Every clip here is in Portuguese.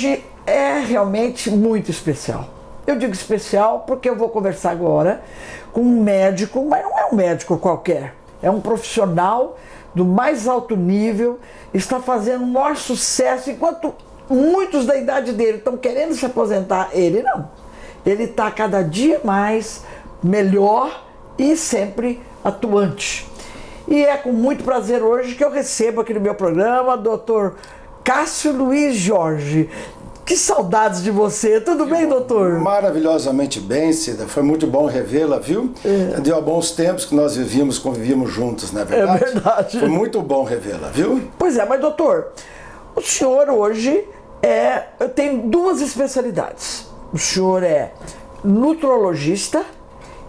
hoje é realmente muito especial. Eu digo especial porque eu vou conversar agora com um médico, mas não é um médico qualquer, é um profissional do mais alto nível, está fazendo um maior sucesso, enquanto muitos da idade dele estão querendo se aposentar, ele não. Ele está cada dia mais melhor e sempre atuante. E é com muito prazer hoje que eu recebo aqui no meu programa, doutor Cássio Luiz Jorge. Que saudades de você. Tudo bem, doutor? Maravilhosamente bem, Cida. Foi muito bom revê-la, viu? É. Deu há bons tempos que nós vivíamos, convivíamos juntos, não é verdade? É verdade. Foi muito bom revê-la, viu? Pois é, mas doutor, o senhor hoje é, tem duas especialidades. O senhor é nutrologista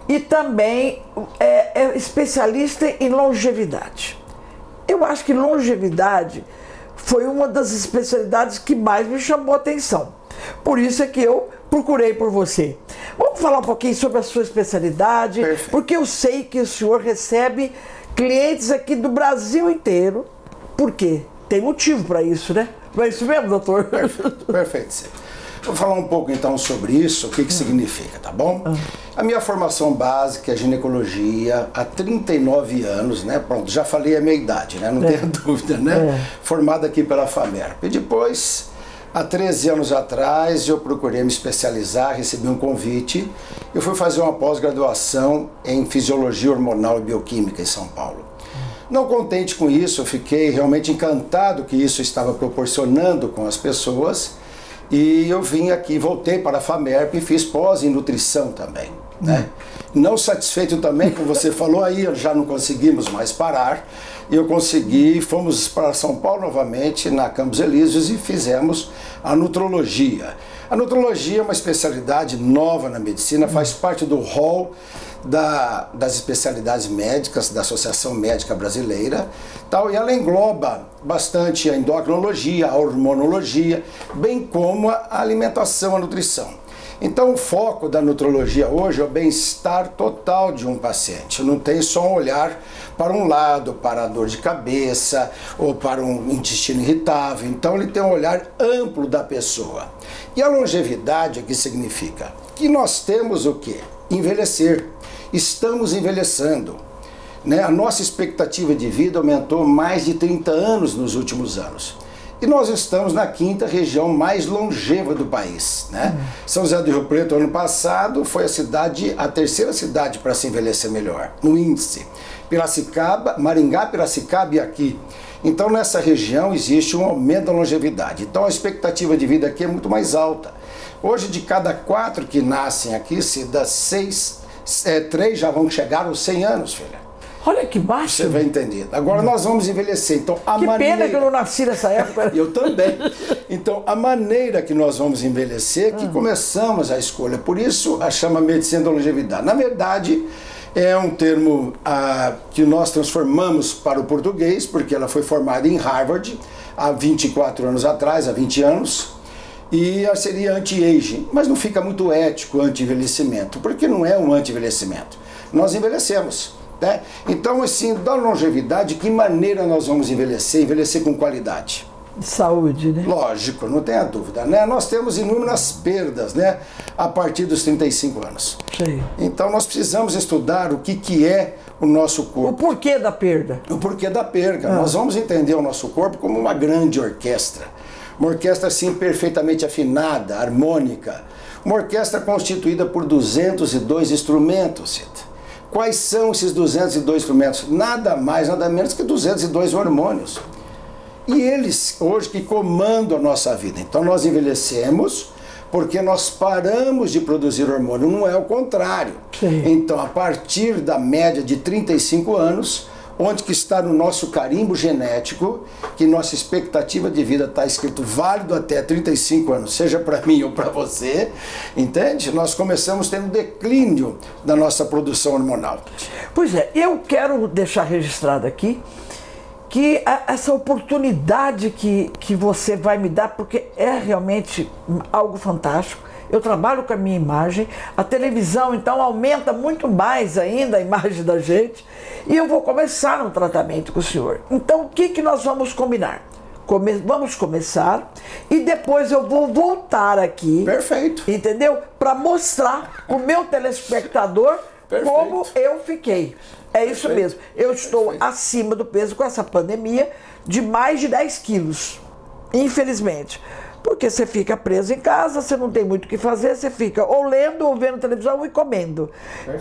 e também é, é especialista em longevidade. Eu acho que longevidade foi uma das especialidades que mais me chamou a atenção. Por isso é que eu procurei por você. Vamos falar um pouquinho sobre a sua especialidade, Perfeito. porque eu sei que o senhor recebe clientes aqui do Brasil inteiro. Por quê? Tem motivo para isso, né? Não é isso mesmo, doutor? Perfeito, perfeito. Vou falar um pouco então sobre isso, o que, que significa, tá bom? A minha formação básica é ginecologia há 39 anos, né? Pronto, já falei a minha idade, né? Não É. tenha dúvida, né? É. Formada aqui pela FAMERP. E depois, há 13 anos atrás, eu procurei me especializar, recebi um convite. Eu fui fazer uma pós-graduação em fisiologia hormonal e bioquímica em São Paulo. Não contente com isso, eu fiquei realmente encantado que isso estava proporcionando com as pessoas. E eu vim aqui, voltei para a FAMERP e fiz pós em nutrição também. Né? Não satisfeito também, como você falou aí, já não conseguimos mais parar. E eu consegui, fomos para São Paulo novamente, na Campos Elíseos, e fizemos a nutrologia. A nutrologia é uma especialidade nova na medicina, faz parte do rol da- das especialidades médicas da Associação Médica Brasileira, tal, e ela engloba bastante a endocrinologia, a hormonologia, bem como a alimentação, a nutrição. Então, o foco da nutrologia hoje é o bem-estar total de um paciente. Não tem só um olhar para um lado, para a dor de cabeça ou para um intestino irritável. Então, ele tem um olhar amplo da pessoa. E a longevidade, o que significa? Que nós temos o quê? Envelhecer. Estamos envelhecendo. Né? A nossa expectativa de vida aumentou mais de 30 anos nos últimos anos. E nós estamos na quinta região mais longeva do país. Né? São José do Rio Preto, ano passado, foi a cidade, a terceira cidade para se envelhecer melhor, no índice. Piracicaba, Maringá, Piracicaba e aqui. Então, nessa região existe um aumento da longevidade. Então, a expectativa de vida aqui é muito mais alta. Hoje, de cada quatro que nascem aqui, se dá seis, é, três já vão chegar aos 100 anos, filha. Olha que baixo. Você vai entender. Agora nós vamos envelhecer. Então, a Que maneira... pena que eu não nasci nessa época. Eu também. Então, a maneira que nós vamos envelhecer, é que começamos a escolha. Por isso, a chama medicina da longevidade. Na verdade, é um termo ah, que nós transformamos para o português, porque ela foi formada em Harvard há 24 anos atrás, há 20 anos. E seria anti-aging, mas não fica muito ético anti-envelhecimento, porque não é um anti-envelhecimento. Nós envelhecemos. Né? Então, assim, da longevidade, que maneira nós vamos envelhecer? Envelhecer com qualidade. Saúde, né? Lógico, não tenha dúvida, né? Nós temos inúmeras perdas, né? A partir dos 35 anos. Sei. Então nós precisamos estudar o que, que é o nosso O corpo, porquê da perda? o porquê da perda. Nós vamos entender o nosso corpo como uma grande orquestra. Uma orquestra assim perfeitamente afinada, harmônica. Uma orquestra constituída por 202 instrumentos. Quais são esses 202 instrumentos? Nada mais, nada menos que 202 hormônios. E eles hoje que comandam a nossa vida. Então nós envelhecemos porque nós paramos de produzir hormônio, não é o contrário. Sim. Então, a partir da média de 35 anos, onde que está no nosso carimbo genético, que nossa expectativa de vida está escrito válido até 35 anos, seja para mim ou para você, entende? Nós começamos tendo declínio da nossa produção hormonal. Pois é, eu quero deixar registrado aqui que a- essa oportunidade que, que você vai me dar, porque é realmente algo fantástico. Eu trabalho com a minha imagem, a televisão então aumenta muito mais ainda a imagem da gente, e eu vou começar um tratamento com o senhor. Então, o que, que nós vamos combinar? come vamos começar e depois eu vou voltar aqui. Perfeito. Entendeu? Para mostrar o meu telespectador Perfeito. como eu fiquei. É isso Perfeito. mesmo. Eu estou Perfeito. acima do peso com essa pandemia de mais de 10 quilos. Infelizmente. Porque você fica preso em casa, você não tem muito o que fazer, você fica ou lendo, ou vendo televisão e comendo.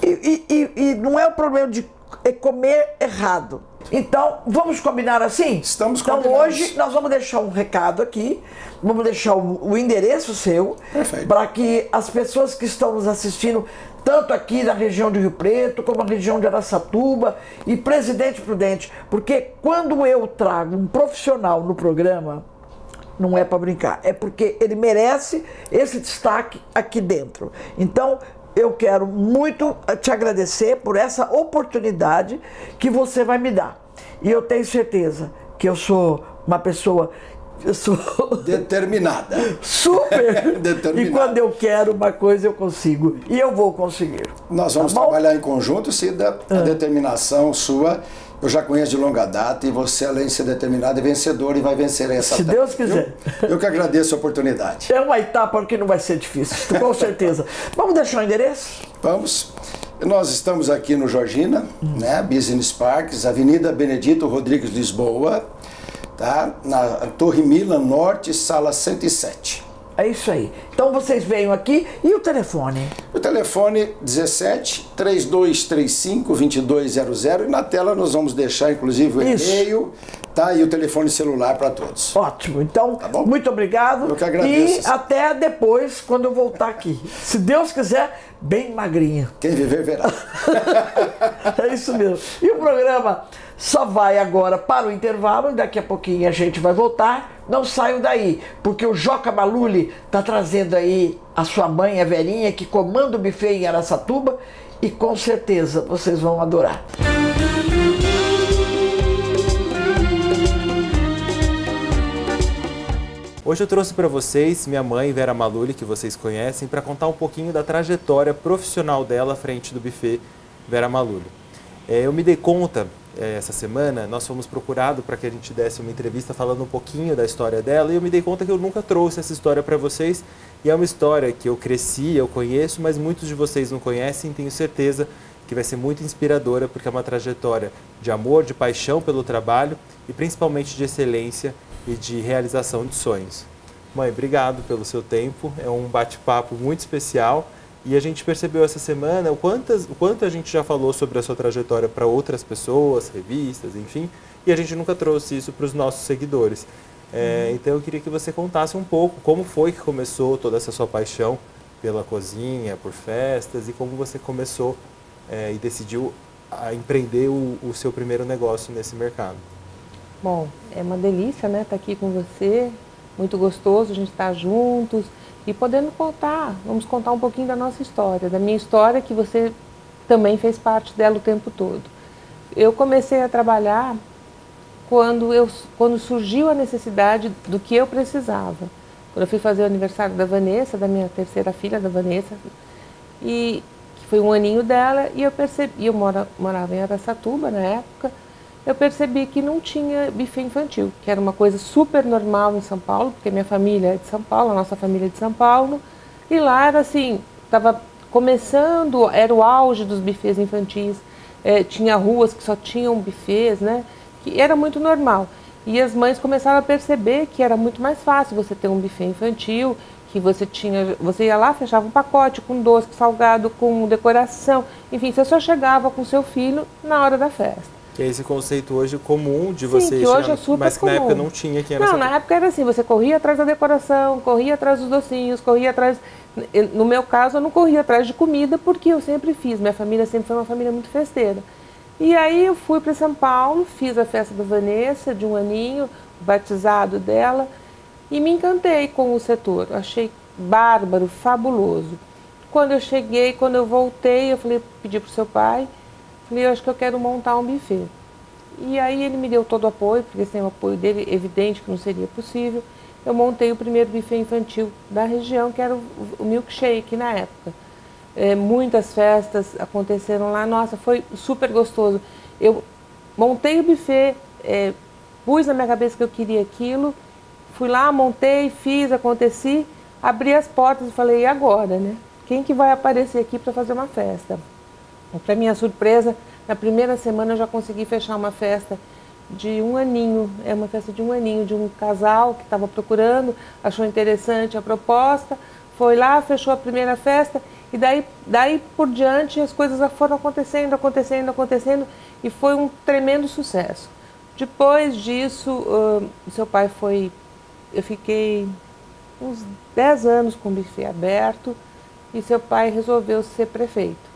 E, e, e, não é o problema de comer errado. Então, vamos combinar assim? Estamos Então, hoje nós vamos deixar um recado aqui, vamos deixar o, o endereço seu, para que as pessoas que estão nos assistindo, tanto aqui na região de Rio Preto, como na região de Araçatuba e Presidente Prudente, porque quando eu trago um profissional no programa, não é para brincar, é porque ele merece esse destaque aqui dentro. Então, eu quero muito te agradecer por essa oportunidade que você vai me dar. E eu tenho certeza que eu sou uma pessoa eu sou determinada. Super! determinada. E quando eu quero uma coisa, eu consigo. E eu vou conseguir. Nós vamos tá trabalhar em conjunto, Cida. A ah. determinação sua eu já conheço de longa data e você, além de ser determinado, é vencedor e vai vencer essa Se. Deus quiser. Eu, eu, que agradeço a oportunidade. É uma etapa que não vai ser difícil, com certeza. Vamos deixar o endereço? Vamos. Nós estamos aqui no Georgina, hum. né? Business Parks, Avenida Benedito Rodrigues Lisboa, tá? Na Torre Milan Norte, sala 107. É isso aí. Então vocês venham aqui e o telefone? O telefone 17 3235 2200 e na tela nós vamos deixar inclusive o e-mail, tá? E o telefone celular para todos. Ótimo. Então, tá muito obrigado. Eu que agradeço. E até depois quando eu voltar aqui. Se Deus quiser, bem magrinha. Quem viver verá. é isso mesmo. E o programa só vai agora para o intervalo e daqui a pouquinho a gente vai voltar. Não saiam daí, porque o Joca Maluli está trazendo aí a sua mãe, a Verinha, que comanda o buffet em Aracatuba e com certeza vocês vão adorar. Hoje eu trouxe para vocês minha mãe, Vera Maluli, que vocês conhecem, para contar um pouquinho da trajetória profissional dela à frente do buffet Vera Maluli. É, eu me dei conta essa semana, nós fomos procurados para que a gente desse uma entrevista falando um pouquinho da história dela e eu me dei conta que eu nunca trouxe essa história para vocês e é uma história que eu cresci, eu conheço, mas muitos de vocês não conhecem, tenho certeza que vai ser muito inspiradora porque é uma trajetória de amor, de paixão pelo trabalho e principalmente de excelência e de realização de sonhos. Mãe, obrigado pelo seu tempo, é um bate-papo muito especial. E a gente percebeu essa semana o, quantas, o quanto a gente já falou sobre a sua trajetória para outras pessoas, revistas, enfim, e a gente nunca trouxe isso para os nossos seguidores. É, uhum. Então eu queria que você contasse um pouco como foi que começou toda essa sua paixão pela cozinha, por festas e como você começou é, e decidiu a empreender o, o, seu primeiro negócio nesse mercado. Bom, é uma delícia, né, estar tá aqui com você, muito gostoso a gente estar tá juntos e podendo contar, vamos contar um pouquinho da nossa história, da minha história que você também fez parte dela o tempo todo. Eu comecei a trabalhar quando, eu, quando surgiu a necessidade do que eu precisava. Quando eu fui fazer o aniversário da Vanessa, da minha terceira filha, da Vanessa, e que foi um aninho dela, e eu percebi, eu mora, morava em Aracatuba na época, eu percebi que não tinha buffet infantil, que era uma coisa super normal em São Paulo, porque minha família é de São Paulo, a nossa família é de São Paulo, e lá era assim, estava começando, era o auge dos buffets infantis, é, tinha ruas que só tinham buffets, né, que era muito normal. E as mães começaram a perceber que era muito mais fácil você ter um buffet infantil, que você tinha, você ia lá, fechava um pacote com doce, salgado, com decoração, enfim, você só chegava com seu filho na hora da festa. É esse conceito hoje comum de Sim, você que hoje é super mas que comum. na época não tinha quem era Não, na época era assim, você corria atrás da decoração, corria atrás dos docinhos, corria atrás. No meu caso, eu não corria atrás de comida porque eu sempre fiz. Minha família sempre foi uma família muito festeira. E aí eu fui para São Paulo, fiz a festa da Vanessa, de um aninho, o batizado dela, e me encantei com o setor. Achei bárbaro, fabuloso. Quando eu cheguei, quando eu voltei, eu falei, pedi para o seu pai, Falei, eu acho que eu quero montar um buffet. E aí ele me deu todo o apoio, porque sem o apoio dele, evidente que não seria possível. Eu montei o primeiro buffet infantil da região, que era o, milkshake na época. É, muitas festas aconteceram lá, nossa, foi super gostoso. Eu montei o buffet, é, pus na minha cabeça que eu queria aquilo, fui lá, montei, fiz, aconteci, abri as portas e falei, e agora, né? Quem que vai aparecer aqui para fazer uma festa? Para minha surpresa, na primeira semana eu já consegui fechar uma festa de um aninho, é uma festa de um aninho, de um casal que estava procurando, achou interessante a proposta, foi lá, fechou a primeira festa e daí, daí por diante as coisas foram acontecendo, acontecendo, acontecendo e foi um tremendo sucesso. Depois disso, uh, seu pai foi. Eu fiquei uns 10 anos com o buffet aberto e seu pai resolveu ser prefeito.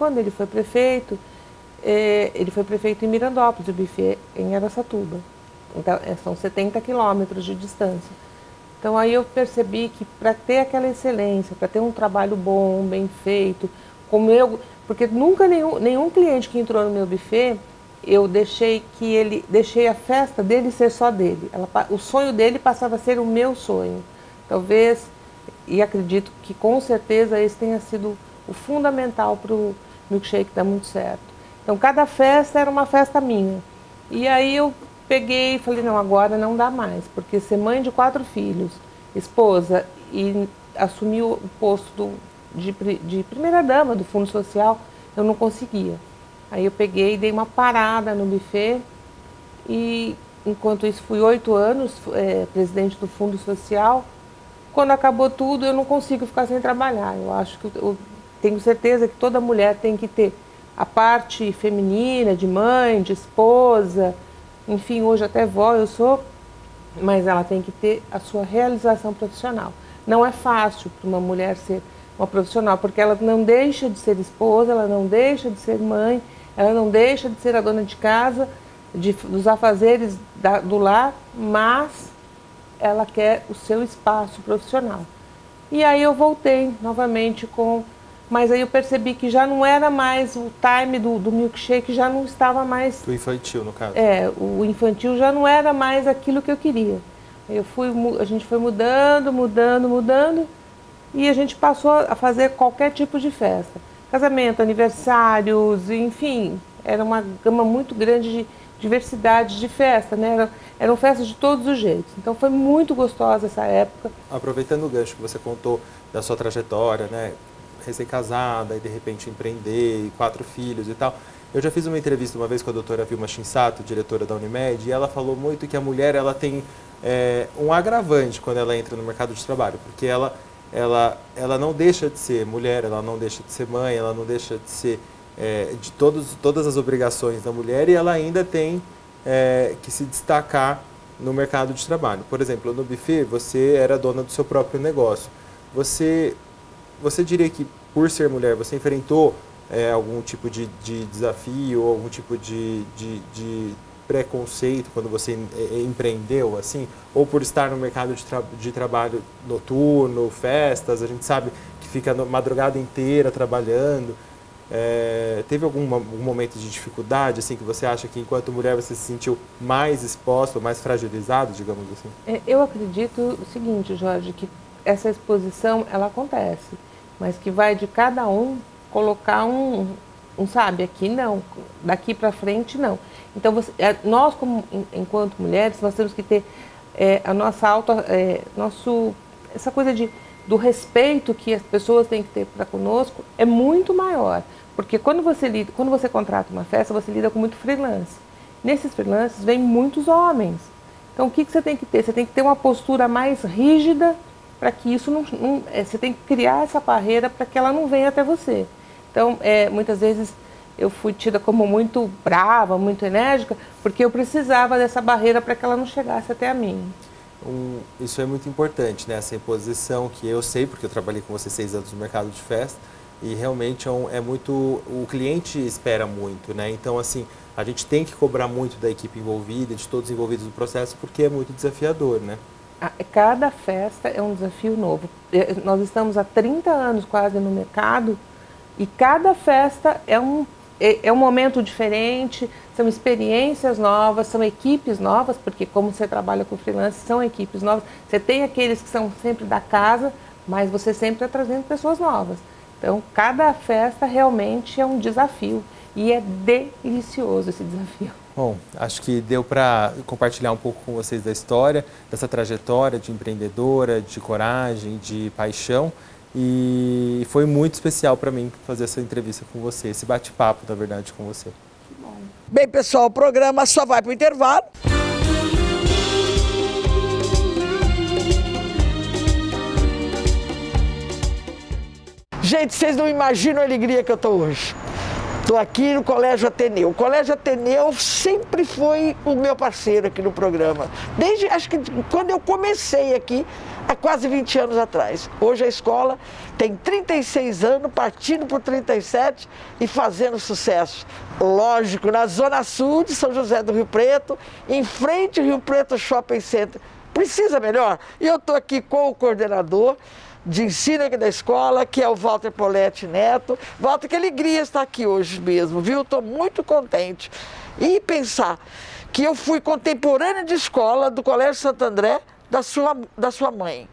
Quando ele foi prefeito, eh, ele foi prefeito em Mirandópolis, o buffet em Aracatuba. Então, é, são 70 quilômetros de distância. Então aí eu percebi que para ter aquela excelência, para ter um trabalho bom, bem feito, como eu, porque nunca nenhum, nenhum cliente que entrou no meu buffet, eu deixei que ele, deixei a festa dele ser só dele. Ela, o sonho dele passava a ser o meu sonho. Talvez, e acredito que com certeza esse tenha sido o fundamental para o milkshake dar muito certo. Então cada festa era uma festa minha. E aí eu peguei e falei, não, agora não dá mais, porque ser mãe de quatro filhos, esposa, e assumir o posto do, de, de primeira dama do Fundo Social, eu não conseguia. Aí eu peguei e dei uma parada no buffet e enquanto isso fui oito anos é, presidente do Fundo Social. Quando acabou tudo, eu não consigo ficar sem trabalhar. Eu acho que eu tenho certeza que toda mulher tem que ter a parte feminina, de mãe, de esposa, enfim, hoje até vó eu sou, mas ela tem que ter a sua realização profissional. Não é fácil para uma mulher ser uma profissional, porque ela não deixa de ser esposa, ela não deixa de ser mãe, ela não deixa de ser a dona de casa, de, dos afazeres da, do lar, mas ela quer o seu espaço profissional. E aí eu voltei novamente com mas aí eu percebi que já não era mais o time do, do milkshake, já não estava mais. O infantil, no caso. É, o infantil já não era mais aquilo que eu queria. Eu fui, a gente foi mudando, mudando, mudando, e a gente passou a fazer qualquer tipo de festa. Casamento, aniversários, enfim, era uma gama muito grande de diversidade de festa, né? Eram, eram festas de todos os jeitos. Então foi muito gostosa essa época. Aproveitando o gancho que você contou da sua trajetória, né? Recém-casada e de repente empreender, e quatro filhos e tal. Eu já fiz uma entrevista uma vez com a doutora Vilma Shinsato, diretora da Unimed, e ela falou muito que a mulher ela tem é, um agravante quando ela entra no mercado de trabalho, porque ela, ela, ela não deixa de ser mulher, ela não deixa de ser mãe, ela não deixa de ser é, de todos, todas as obrigações da mulher e ela ainda tem é, que se destacar no mercado de trabalho. Por exemplo, no buffet você era dona do seu próprio negócio. Você você diria que, por ser mulher, você enfrentou é, algum tipo de, de desafio, algum tipo de, de, de preconceito quando você é, é, empreendeu, assim? Ou por estar no mercado de, tra de trabalho noturno, festas, a gente sabe que fica a madrugada inteira trabalhando. É, teve algum, algum, momento de dificuldade, assim, que você acha que enquanto mulher você se sentiu mais exposta, mais fragilizado, digamos assim? É, eu acredito o seguinte, Jorge, que essa exposição, ela acontece mas que vai de cada um colocar um, um sabe, aqui não, daqui para frente não. Então, você, é, nós, como, enquanto mulheres, nós temos que ter é, a nossa auto, é, nosso, essa coisa de, do respeito que as pessoas têm que ter para conosco é muito maior. Porque quando você, lida, quando você contrata uma festa, você lida com muito freelance. Nesses freelances vem muitos homens. Então, o que, que você tem que ter? Você tem que ter uma postura mais rígida para que isso não, não é, você tem que criar essa barreira para que ela não venha até você. Então, é, muitas vezes eu fui tida como muito brava, muito enérgica, porque eu precisava dessa barreira para que ela não chegasse até a mim. Um, isso é muito importante, né? Essa imposição que eu sei, porque eu trabalhei com você seis anos no mercado de festa, e realmente é, um, é, muito o cliente espera muito né então assim a gente tem que cobrar muito da equipe envolvida de todos envolvidos no processo porque é muito desafiador né cada festa é um desafio novo. É, nós estamos há 30 anos quase no mercado e cada festa é um, é, é, um momento diferente, são experiências novas, são equipes novas, porque como você trabalha com freelance, são equipes novas. Você tem aqueles que são sempre da casa, mas você sempre está trazendo pessoas novas. Então, cada festa realmente é um desafio. e é delicioso esse desafio. Bom, acho que deu para compartilhar um pouco com vocês da história, dessa trajetória de empreendedora, de coragem, de paixão. E foi muito especial para mim fazer essa entrevista com você, esse bate-papo, na verdade, com você. Bem, pessoal, o programa só vai para o intervalo. Gente, vocês não imaginam a alegria que eu estou hoje. Estou aqui no Colégio Ateneu. O Colégio Ateneu sempre foi o meu parceiro aqui no programa. Desde, acho que quando eu comecei aqui, há quase 20 anos atrás. Hoje a escola tem 36 anos, partindo por 37 e fazendo sucesso. Lógico, na Zona Sul de São José do Rio Preto, em frente ao Rio Preto Shopping Center. Precisa melhor? E eu estou aqui com o coordenador de ensino aqui da escola, que é o Walter Poletti Neto. Walter, que alegria estar aqui hoje mesmo, viu? Estou muito contente. E pensar que eu fui contemporânea de escola do Colégio Santo André, da sua, da sua mãe.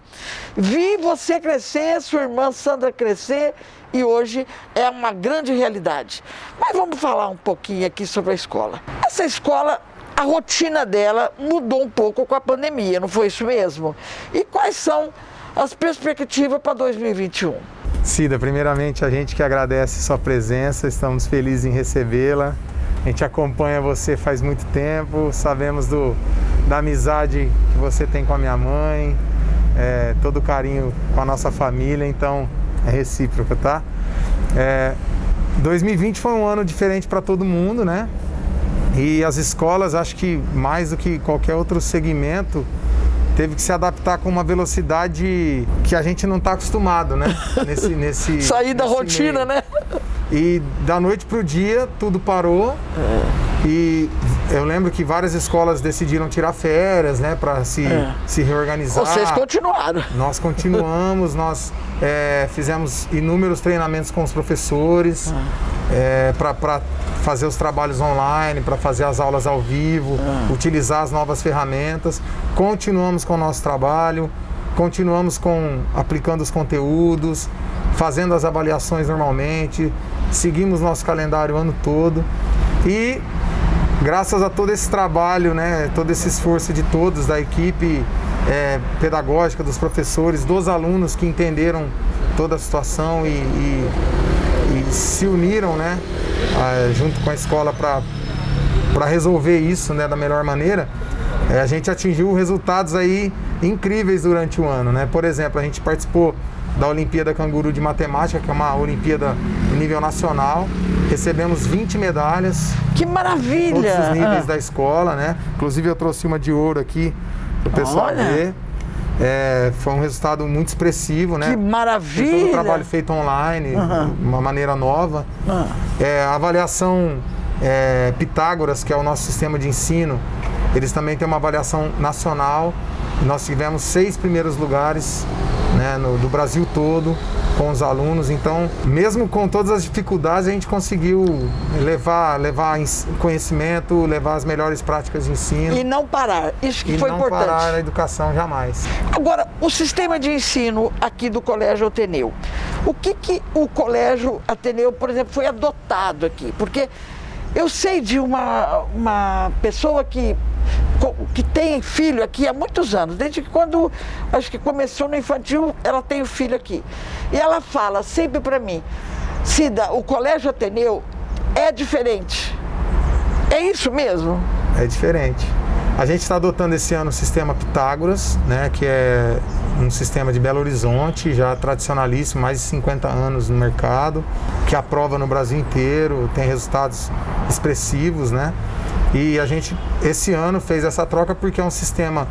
Vi você crescer, sua irmã Sandra crescer e hoje é uma grande realidade. Mas vamos falar um pouquinho aqui sobre a escola. Essa escola a rotina dela mudou um pouco com a pandemia, não foi isso mesmo? E quais são as perspectivas para 2021? Cida, primeiramente a gente que agradece sua presença, estamos felizes em recebê-la. A gente acompanha você faz muito tempo, sabemos do, da amizade que você tem com a minha mãe, é, todo o carinho com a nossa família, então é recíproco, tá? É, 2020 foi um ano diferente para todo mundo, né? E as escolas, acho que mais do que qualquer outro segmento, teve que se adaptar com uma velocidade que a gente não está acostumado, né? Nesse, nesse Sair da rotina, meio. né? E da noite para o dia tudo parou. É. E eu lembro que várias escolas decidiram tirar férias, né, para se, é. se reorganizar. Vocês continuaram. Nós continuamos, nós é, fizemos inúmeros treinamentos com os professores é, para fazer os trabalhos online, para fazer as aulas ao vivo, utilizar as novas ferramentas. Continuamos com o nosso trabalho, continuamos com aplicando os conteúdos, fazendo as avaliações normalmente, seguimos nosso calendário o ano todo e graças a todo esse trabalho, né, todo esse esforço de todos, da equipe é, pedagógica, dos professores, dos alunos que entenderam toda a situação e, e se uniram né, junto com a escola para resolver isso né, da melhor maneira, é, a gente atingiu resultados aí incríveis durante o ano. Né? Por exemplo, a gente participou da Olimpíada Canguru de Matemática, que é uma Olimpíada em nível nacional. Recebemos 20 medalhas. Que maravilha! Todos os níveis ah. da escola, né? Inclusive eu trouxe uma de ouro aqui para o pessoal Olha. ver. É, foi um resultado muito expressivo, né? Que maravilha! todo o trabalho feito online, uhum. uma maneira nova. Uhum. É, a avaliação é, Pitágoras, que é o nosso sistema de ensino, eles também têm uma avaliação nacional. Nós tivemos seis primeiros lugares né, no, do Brasil todo com os alunos. Então, mesmo com todas as dificuldades, a gente conseguiu levar, levar conhecimento, levar as melhores práticas de ensino. E não parar. Isso que foi não importante. Não parar a educação jamais. Agora, o sistema de ensino aqui do Colégio Ateneu. O que, que o Colégio Ateneu, por exemplo, foi adotado aqui? Porque eu sei de uma, uma pessoa que que tem filho aqui há muitos anos, desde que quando acho que começou no infantil, ela tem o filho aqui. E ela fala sempre para mim, Cida, o Colégio Ateneu é diferente. É isso mesmo? É diferente. A gente está adotando esse ano o sistema Pitágoras, né, que é um sistema de Belo Horizonte, já tradicionalíssimo, mais de 50 anos no mercado, que aprova no Brasil inteiro, tem resultados expressivos, né? E a gente esse ano fez essa troca porque é um sistema,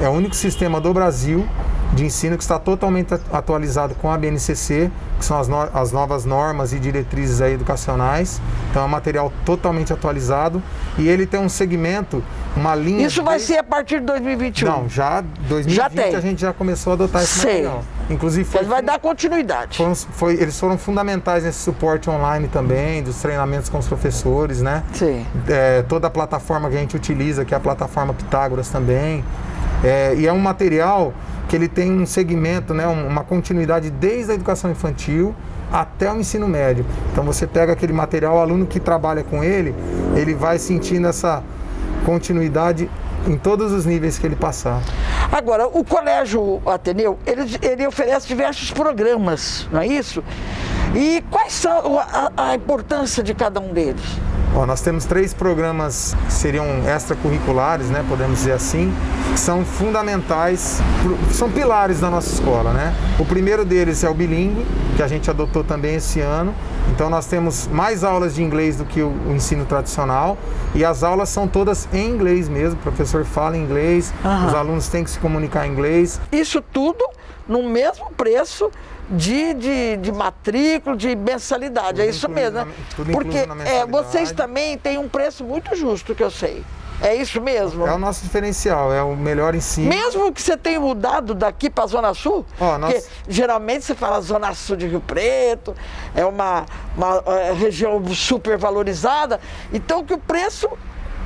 é o único sistema do Brasil de ensino que está totalmente atualizado com a BNCC, que são as, no, as novas normas e diretrizes educacionais. Então é um material totalmente atualizado e ele tem um segmento, uma linha. Isso vai de... ser a partir de 2021? Não, já 2020 já tem. a gente já começou a adotar esse Sei. material. Inclusive foi, vai dar continuidade. Foram, foi, eles foram fundamentais nesse suporte online também, dos treinamentos com os professores, né? Sim. É, toda a plataforma que a gente utiliza, que é a plataforma Pitágoras também. É, e é um material que ele tem um segmento, né, uma continuidade desde a educação infantil até o ensino médio. Então você pega aquele material, o aluno que trabalha com ele, ele vai sentindo essa continuidade em todos os níveis que ele passar. Agora, o Colégio Ateneu, ele, ele oferece diversos programas, não é isso? E quais são a, a importância de cada um deles? Nós temos três programas que seriam extracurriculares, né, podemos dizer assim, que são fundamentais, são pilares da nossa escola. Né? O primeiro deles é o bilíngue, que a gente adotou também esse ano. Então nós temos mais aulas de inglês do que o, o ensino tradicional e as aulas são todas em inglês mesmo. O professor fala inglês, Aham. os alunos têm que se comunicar em inglês. Isso tudo no mesmo preço de, de, de matrícula, de mensalidade. Tudo é isso mesmo, né? Porque é, vocês também têm um preço muito justo, que eu sei. É isso mesmo? É o nosso diferencial, é o melhor ensino. Mesmo que você tenha mudado daqui para a Zona Sul, oh, nós... porque geralmente você fala Zona Sul de Rio Preto, é uma, uma é, região super valorizada, então que o preço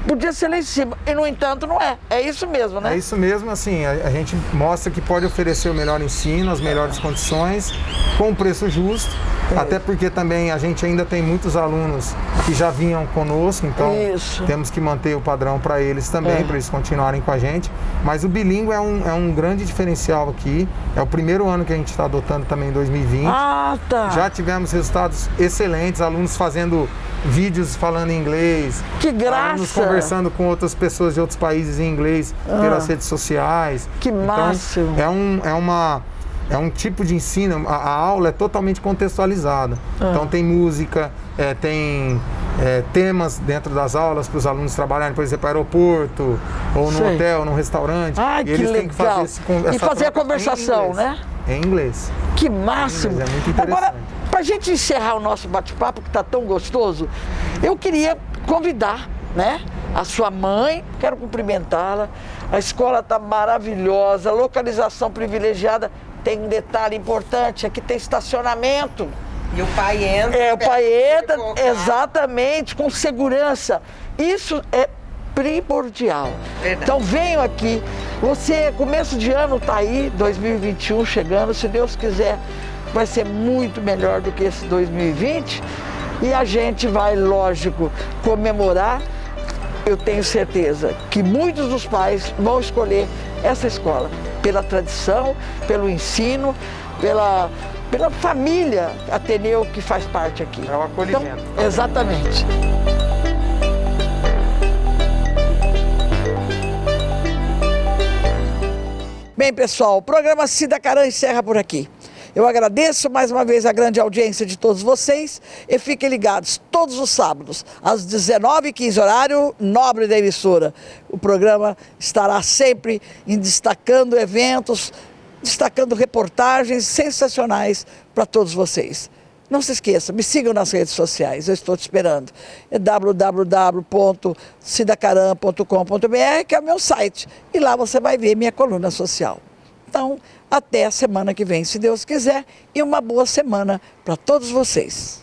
podia ser lá em cima. E, no entanto, não é. É isso mesmo, né? É isso mesmo, assim, a, a gente mostra que pode oferecer o melhor ensino, as melhores condições, com um preço justo, é. até porque também a gente ainda tem muitos alunos que já vinham conosco, então isso. temos que manter o padrão para eles também, é. para eles continuarem com a gente. Mas o bilíngue é um, é um grande diferencial aqui. É o primeiro ano que a gente está adotando também em 2020. Ah, tá. Já tivemos resultados excelentes, alunos fazendo vídeos falando inglês. Que graça! conversando com outras pessoas de outros países em inglês ah, pelas redes sociais. Que então, máximo! É, um, é uma é um tipo de ensino, a, a aula é totalmente contextualizada. Ah. Então tem música, é, tem é, temas dentro das aulas para os alunos trabalharem, por exemplo, aeroporto, ou no Sei. hotel, num restaurante. Ah, e que eles legal. têm que fazer esse, E fazer a conversação, em né? Em inglês. Que máximo! Inglês, é muito interessante. Agora, para a gente encerrar o nosso bate-papo, que está tão gostoso, eu queria convidar, né? a sua mãe, quero cumprimentá-la. A escola está maravilhosa, localização privilegiada. Tem um detalhe importante, aqui tem estacionamento. E o pai entra. É, o pai entra, exatamente, com segurança. Isso é primordial. Verdade. Então venham aqui. Você, começo de ano está aí, 2021 chegando, se Deus quiser, vai ser muito melhor do que esse 2020. E a gente vai, lógico, comemorar eu tenho certeza que muitos dos pais vão escolher essa escola pela tradição, pelo ensino, pela, pela família Ateneu que faz parte aqui. É o acolhimento. Então, exatamente. Bem, pessoal, o programa Cida Caran encerra por aqui. Eu agradeço mais uma vez a grande audiência de todos vocês e fiquem ligados todos os sábados, às 19h15, horário nobre da emissora. O programa estará sempre em destacando eventos, destacando reportagens sensacionais para todos vocês. Não se esqueça, me sigam nas redes sociais, eu estou te esperando. É www.sidacaram.com.br, que é o meu site, e lá você vai ver minha coluna social. Então, até a semana que vem, se Deus quiser, e uma boa semana para todos vocês.